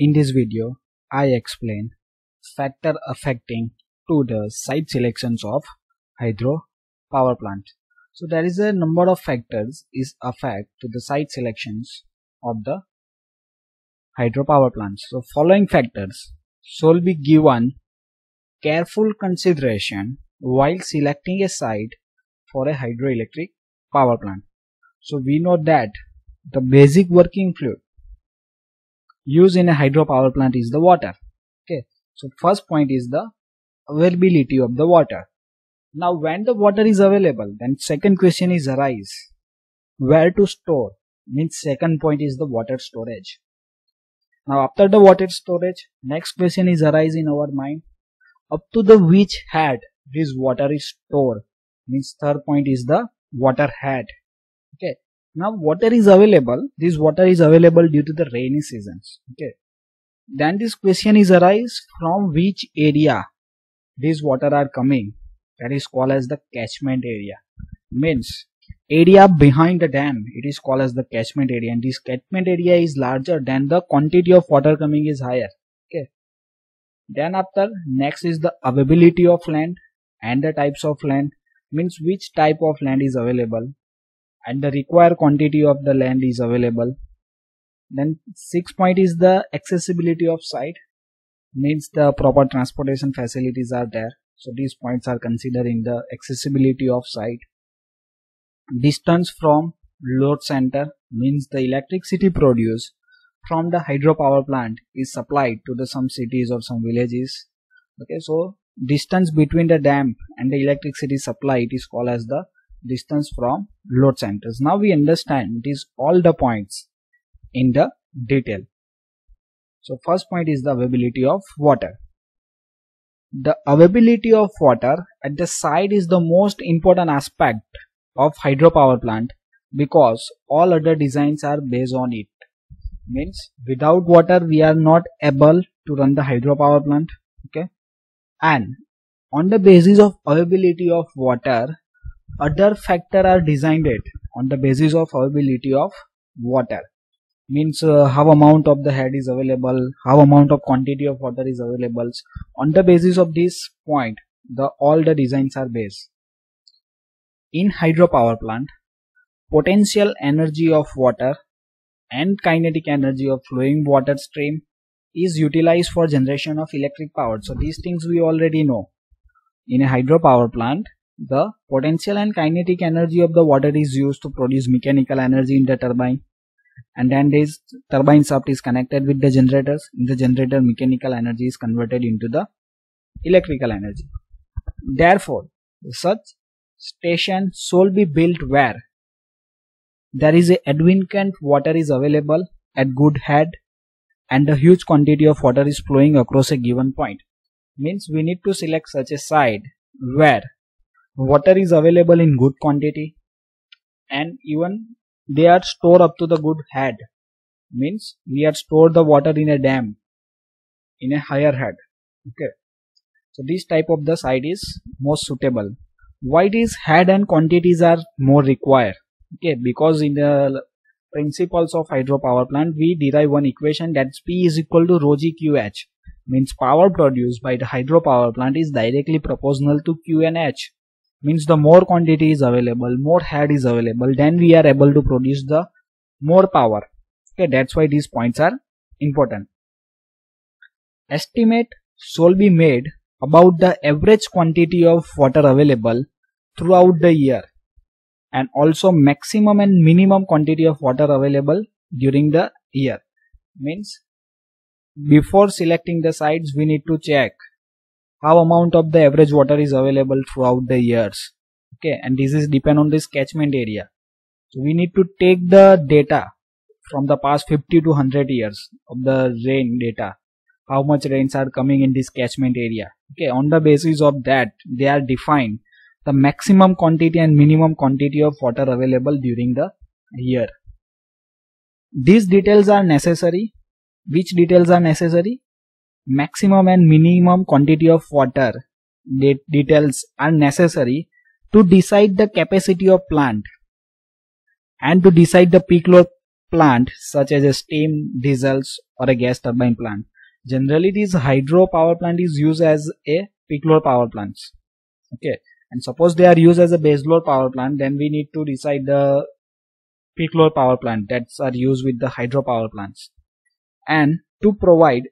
In this video, I explain factor affecting to the site selections of hydro power plant. So there is a number of factors is affect to the site selections of the hydro power plants. So following factors shall be given careful consideration while selecting a site for a hydroelectric power plant. So we know that the basic working fluid used in a hydropower plant is the water. Okay. So first point is the availability of the water. Now when the water is available, then second question is arise. Where to store? Means second point is the water storage. Now after the water storage, next question is arise in our mind. Up to the which head this water is stored. Means third point is the water head. Now water is available. This water is available due to the rainy seasons. Okay. Then this question is arise from which area these water are coming. That is called as the catchment area. Means area behind the dam. It is called as the catchment area and this catchment area is larger than the quantity of water coming is higher. Okay. Then after next is the availability of land and the types of land means which type of land is available and the required quantity of the land is available. Then six point is the accessibility of site means the proper transportation facilities are there. So these points are considered in the accessibility of site. Distance from load center means the electricity produced from the hydropower plant is supplied to the some cities or some villages. Okay so distance between the dam and the electricity supply it is called as the distance from load centers. Now we understand these all the points in the detail. So first point is the availability of water. The availability of water at the site is the most important aspect of hydropower plant because all other designs are based on it. Means without water we are not able to run the hydropower plant okay? And on the basis of availability of water other factor are designed it on the basis of availability of water. Means uh, how amount of the head is available how amount of quantity of water is available. On the basis of this point the all the designs are based. In hydropower plant potential energy of water and kinetic energy of flowing water stream is utilized for generation of electric power. So these things we already know. In a hydropower plant the potential and kinetic energy of the water is used to produce mechanical energy in the turbine. And then this turbine shaft is connected with the generators. In the generator mechanical energy is converted into the electrical energy. Therefore such station should be built where there is a advocate water is available at good head and a huge quantity of water is flowing across a given point. Means we need to select such a site where water is available in good quantity and even they are stored up to the good head means we are stored the water in a dam in a higher head okay. So this type of the site is most suitable. Why these head and quantities are more required? Okay. Because in the principles of hydropower plant we derive one equation that's p is equal to rho g qh means power produced by the hydropower plant is directly proportional to q and h means the more quantity is available more head is available then we are able to produce the more power. Okay that's why these points are important. Estimate shall be made about the average quantity of water available throughout the year and also maximum and minimum quantity of water available during the year. Means before selecting the sites we need to check how amount of the average water is available throughout the years. Okay and this is depend on this catchment area. So we need to take the data from the past 50 to 100 years of the rain data. How much rains are coming in this catchment area. Okay on the basis of that they are defined the maximum quantity and minimum quantity of water available during the year. These details are necessary. Which details are necessary maximum and minimum quantity of water de details are necessary to decide the capacity of plant and to decide the peak load plant such as a steam diesels or a gas turbine plant. Generally this hydro power plant is used as a peak load power plants. Okay. And suppose they are used as a base load power plant, then we need to decide the peak load power plant that are used with the hydro power plants. And to provide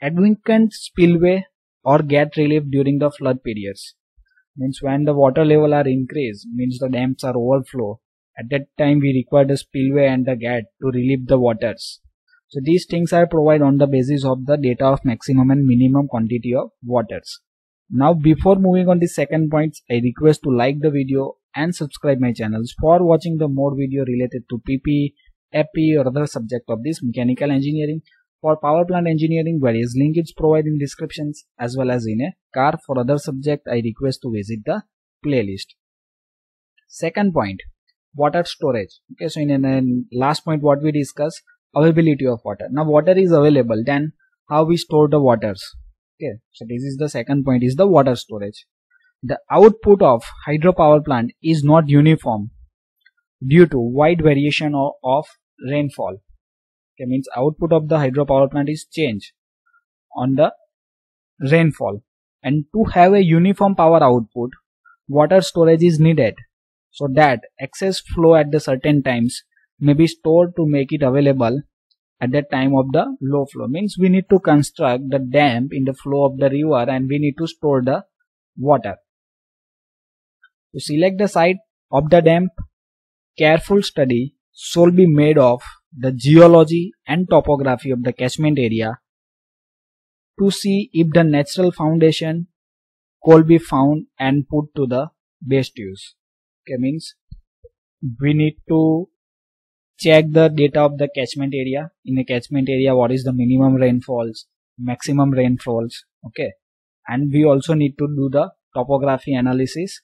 adequate spillway or get relief during the flood periods. Means when the water level are increased, means the dams are overflow. At that time we require the spillway and the gate to relieve the waters. So these things are provided on the basis of the data of maximum and minimum quantity of waters. Now before moving on the second points, I request to like the video and subscribe my channels for watching the more video related to PP, FP or other subject of this mechanical engineering. For power plant engineering, various link is provided in descriptions as well as in a car. For other subject, I request to visit the playlist. Second point, water storage. Okay, so in a last point what we discuss, availability of water. Now water is available, then how we store the waters. Okay, so this is the second point is the water storage. The output of hydropower plant is not uniform due to wide variation of, of rainfall. Okay, means output of the hydropower plant is changed on the rainfall. And to have a uniform power output, water storage is needed. So that excess flow at the certain times may be stored to make it available at the time of the low flow. Means we need to construct the dam in the flow of the river and we need to store the water. To select the site of the dam careful study should be made of the geology and topography of the catchment area to see if the natural foundation could be found and put to the best use. Okay means we need to check the data of the catchment area. In a catchment area what is the minimum rainfalls maximum rainfalls okay? And we also need to do the topography analysis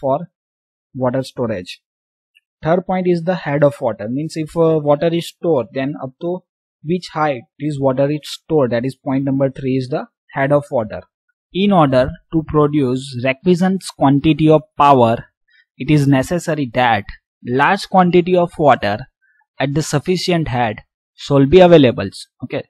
for water storage third point is the head of water. Means if uh, water is stored then up to which height this water is stored? That is point number three is the head of water. In order to produce requisite quantity of power it is necessary that large quantity of water at the sufficient head shall be available. Okay.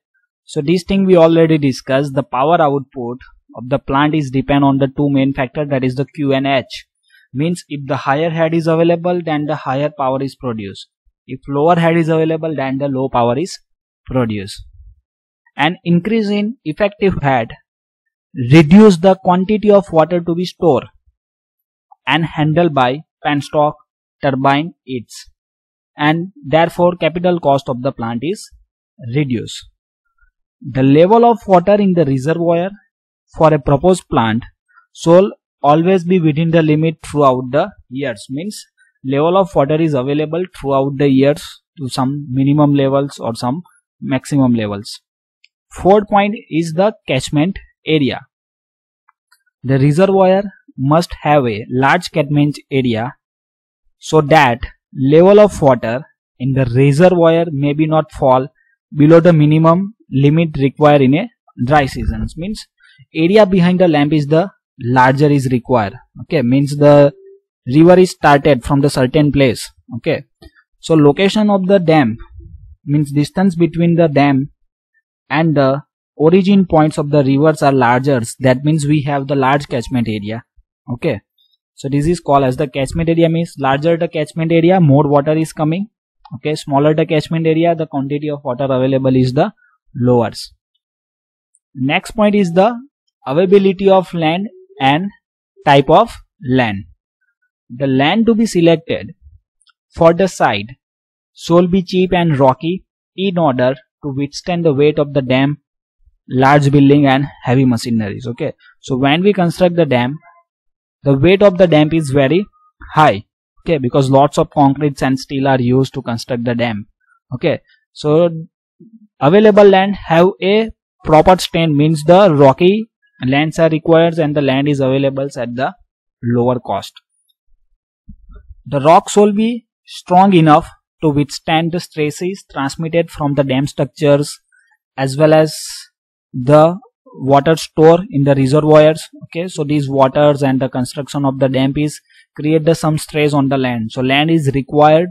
So this thing we already discussed. The power output of the plant is depend on the two main factor that is the q and h means if the higher head is available then the higher power is produced if lower head is available then the low power is produced an increase in effective head reduce the quantity of water to be stored and handled by penstock turbine its and therefore capital cost of the plant is reduced. The level of water in the reservoir for a proposed plant shall always be within the limit throughout the years means level of water is available throughout the years to some minimum levels or some maximum levels. Fourth point is the catchment area. The reservoir must have a large catchment area so that level of water in the reservoir may be not fall below the minimum limit required in a dry seasons means area behind the lamp is the larger is required. Okay means the river is started from the certain place. Okay so location of the dam means distance between the dam and the origin points of the rivers are larger. That means we have the large catchment area. Okay so this is called as the catchment area means larger the catchment area more water is coming. Okay smaller the catchment area the quantity of water available is the lowers. Next point is the availability of land and type of land. The land to be selected for the site should be cheap and rocky in order to withstand the weight of the dam large building and heavy machineries okay? So when we construct the dam the weight of the dam is very high okay? Because lots of concrete and steel are used to construct the dam okay? So available land have a proper stand means the rocky lands are required and the land is available at the lower cost. The rocks will be strong enough to withstand the stresses transmitted from the dam structures as well as the water store in the reservoirs okay? So these waters and the construction of the dam is create the some stress on the land. So land is required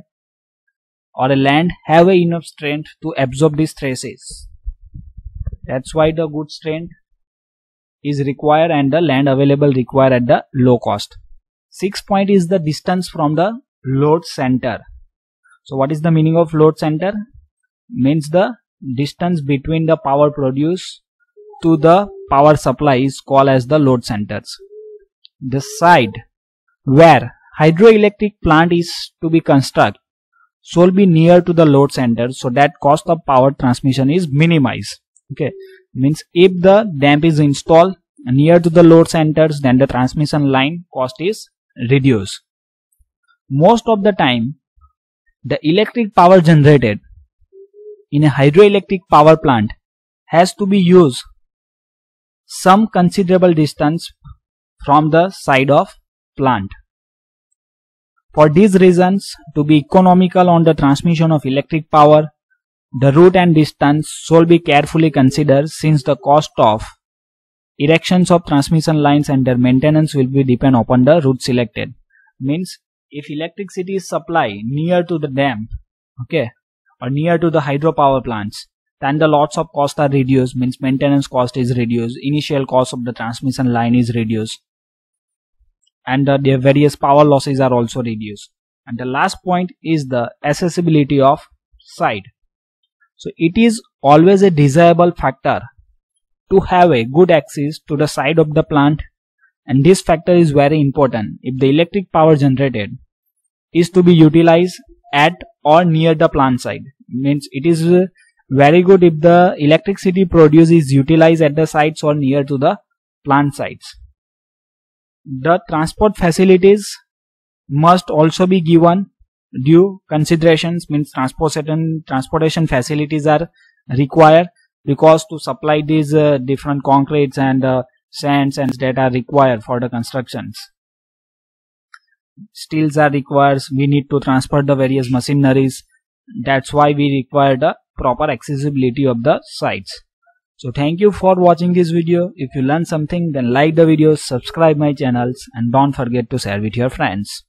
or a land have a enough strength to absorb these stresses. That's why the good train is required and the land available required at the low cost. Sixth point is the distance from the load center. So what is the meaning of load center? Means the distance between the power produced to the power supply is called as the load centers. The site where hydroelectric plant is to be constructed should be near to the load center. So that cost of power transmission is minimized. Okay means if the dam is installed near to the load centers then the transmission line cost is reduced. Most of the time the electric power generated in a hydroelectric power plant has to be used some considerable distance from the side of plant. For these reasons, to be economical on the transmission of electric power, the route and distance should be carefully considered since the cost of erections of transmission lines and their maintenance will be depend upon the route selected. Means if electricity is supplied near to the dam, okay, or near to the hydropower plants, then the lots of cost are reduced, means maintenance cost is reduced, initial cost of the transmission line is reduced. And uh, their various power losses are also reduced. And the last point is the accessibility of site so it is always a desirable factor to have a good access to the side of the plant. And this factor is very important. If the electric power generated is to be utilized at or near the plant site means it is uh, very good if the electricity produced is utilized at the sites or near to the plant sites. The transport facilities must also be given due considerations means transportation transportation facilities are required because to supply these uh, different concretes and uh, sands and that are required for the constructions steels are required we need to transport the various machineries that's why we require the proper accessibility of the sites so thank you for watching this video. If you learned something then like the video, subscribe my channels and don't forget to share with your friends.